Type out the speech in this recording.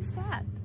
is that?